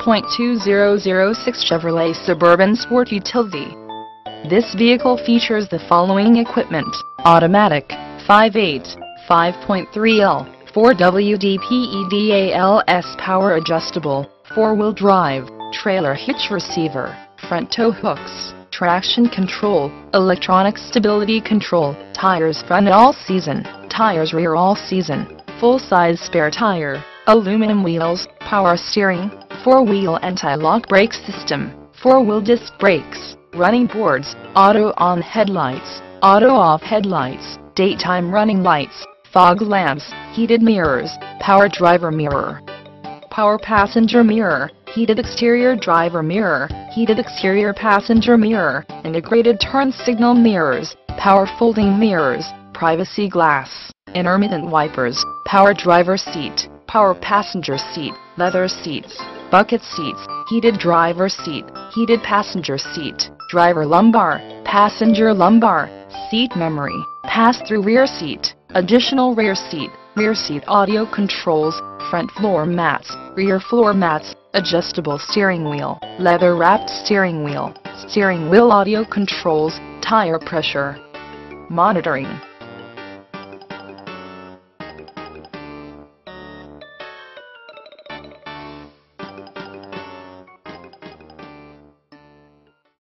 5.2006 Chevrolet Suburban Sport Utility. This vehicle features the following equipment, automatic, 5.8, 5.3L, 4WD-PEDALS power adjustable, 4-wheel drive, trailer hitch receiver, front tow hooks, traction control, electronic stability control, tires front all season, tires rear all season, full-size spare tire, aluminum wheels, power steering, four-wheel anti-lock brake system, four-wheel disc brakes, running boards, auto-on headlights, auto-off headlights, daytime running lights, fog lamps, heated mirrors, power driver mirror, power passenger mirror, heated exterior driver mirror, heated exterior passenger mirror, integrated turn signal mirrors, power folding mirrors, privacy glass, intermittent wipers, power driver seat, power passenger seat, leather seats, bucket seats, heated driver seat, heated passenger seat, driver lumbar, passenger lumbar, seat memory, pass-through rear seat, additional rear seat, rear seat audio controls, front floor mats, rear floor mats, adjustable steering wheel, leather-wrapped steering wheel, steering wheel audio controls, tire pressure monitoring.